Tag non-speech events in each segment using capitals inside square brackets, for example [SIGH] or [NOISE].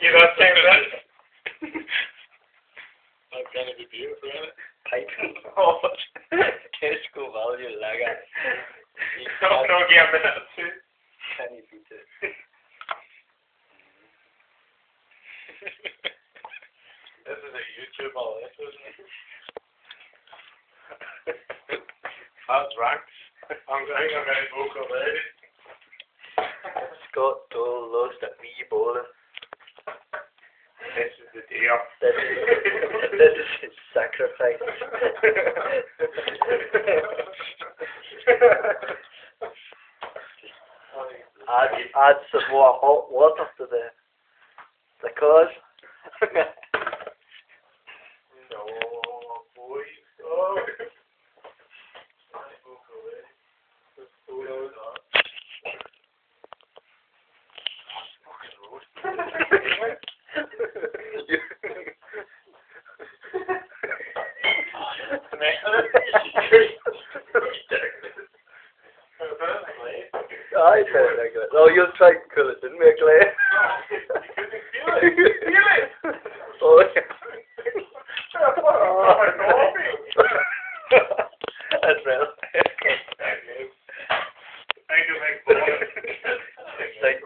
You know, same that. That's gonna be beautiful, isn't it? Piping. [LAUGHS] [LAUGHS] Oh, Tesco value lager. no, no, give me that too. Penny pizza. [LAUGHS] This is a YouTube all this, isn't it? That's ranks. I'm, I think I'm going to book already. Scott Toal lost at me bowling. The deal. This is, this is his sacrifice. add, add some more hot water to the the cause. [LAUGHS] No, boy. Oh. I'm book already. Let's go down that. I that. Oh, you'll try and cool it, didn't we, Clay? [LAUGHS] oh, yeah. That's real. I can make bowling. Like,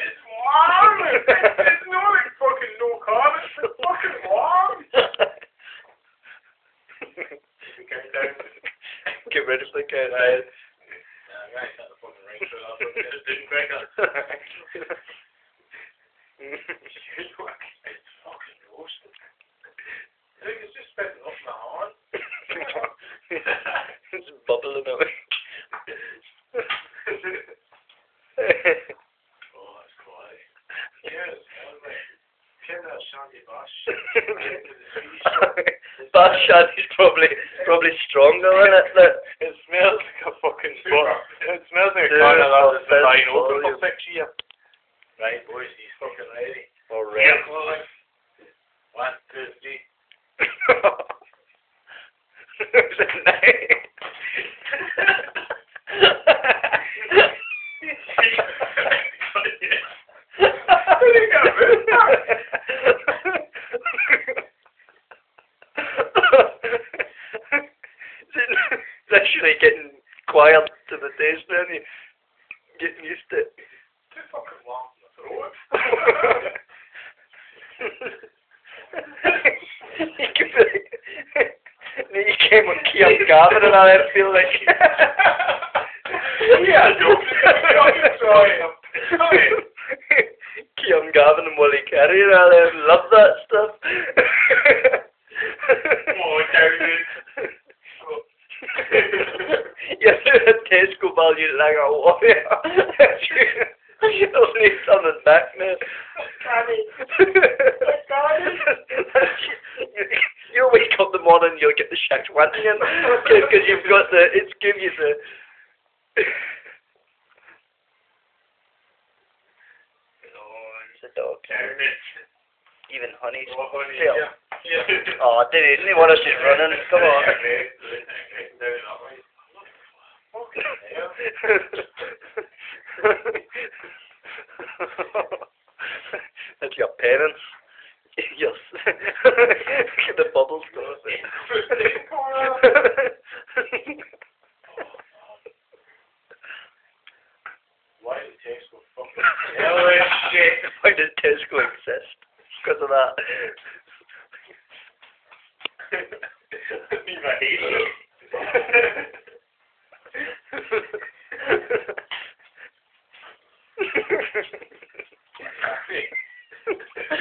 It's warm! It's no like fucking no carbon. It's fucking warm! [LAUGHS] Get rid of the cat. I, It's [LAUGHS] fucking roasting. I think it's just spitting up my hand. it's bubbling away. Oh, that's quality. Yes, I was like, Kim [LAUGHS] Shandy Bash. Probably probably stronger than it. That It smells like a fucking butt. It smells like a kind of that's been lying open for six years. Right, boys, he's fucking ready. or Yeah, red. boy. One, two, three. Is [LAUGHS] [LAUGHS] it nice? Actually getting quiet to the taste now, you getting used to it. Too fucking warm in the throat. you could be like, [LAUGHS] you came on Keith Gavin and I feel like Yeah, joke. [LAUGHS] Sorry. Sorry. Keith Gavin and Willie Carey and them love that stuff. [LAUGHS] Oh, David. You're doing a Tesco value like a warrior. [LAUGHS] You'll need something back now. you wake up in the morning, you'll get the shack wanting [LAUGHS] because you've got the. It's give you the. It's a dog. Even honey's. Oh, honey. Yeah. Yeah. Oh, dude, didn't he want us just running? Come on. [LAUGHS] That's your parents. Yes. [LAUGHS] The bubbles going. Why did so fucking Holy shit. [LAUGHS] Why does Tesco exist? Because of that. Need my heat.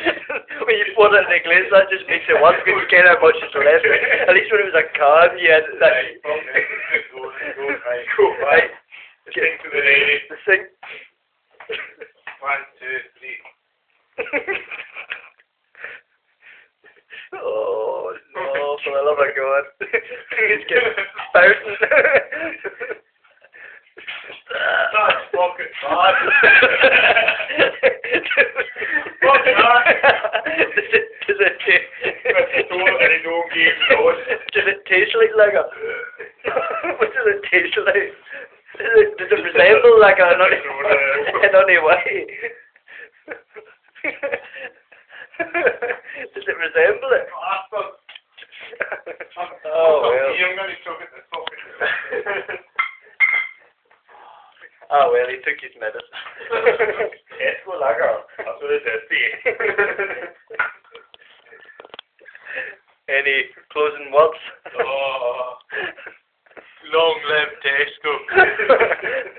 [LAUGHS] when you pour it in the glaze, that just makes it worse because you can't how much is left. [LAUGHS] At least when it was a can, you had that. Right, go, right. [LAUGHS] Go back. Sing to the lady. The sing. One, two, three. oh no, for the love of God. He's getting spouting. That's fucking bad. Does it, does it, noise. does it taste like lager? what does it taste like? Does it, does it resemble like an honey, an honey way? does it resemble it? Oh well. Oh well, he took his medicine. Tesco lager. That's what it says. See. Eh. Any closing words? oh, long live Tesco. [LAUGHS]